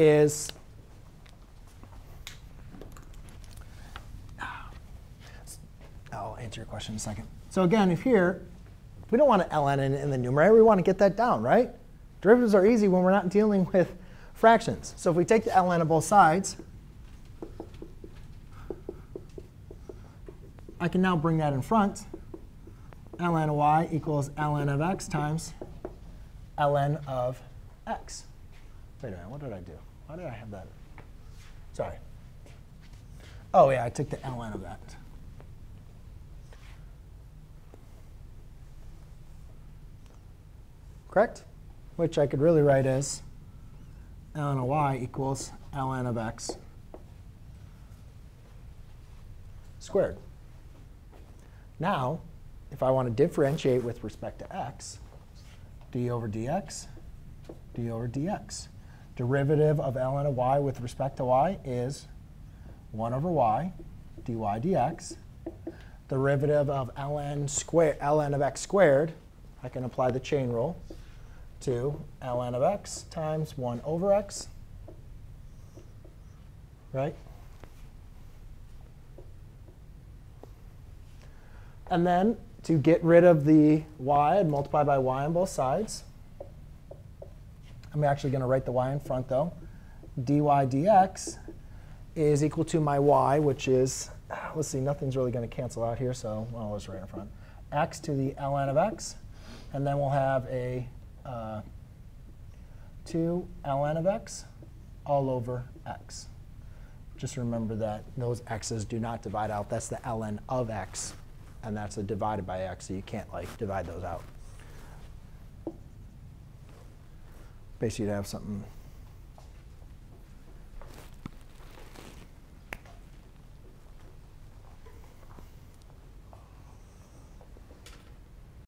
is ah. I'll answer your question in a second. So again, if here, we don't want to ln in, in the numerator. We want to get that down, right? Derivatives are easy when we're not dealing with fractions. So if we take the ln of both sides, I can now bring that in front. ln of y equals ln of x times ln of x. Wait a minute, what did I do? Why did I have that? Sorry. Oh, yeah, I took the ln of that. Correct? Which I could really write as ln of y equals ln of x squared. Now, if I want to differentiate with respect to x, d over dx, d over dx. Derivative of ln of y with respect to y is 1 over y dy dx. Derivative of ln, square, ln of x squared, I can apply the chain rule, to ln of x times 1 over x, right? And then to get rid of the y, I'd multiply by y on both sides. I'm actually going to write the y in front, though. dy dx is equal to my y, which is, let's see, nothing's really going to cancel out here, so well, let's write in front. x to the ln of x. And then we'll have a uh, 2 ln of x all over x. Just remember that those x's do not divide out. That's the ln of x and that's a divided by x, so you can't like divide those out. Basically, you'd have something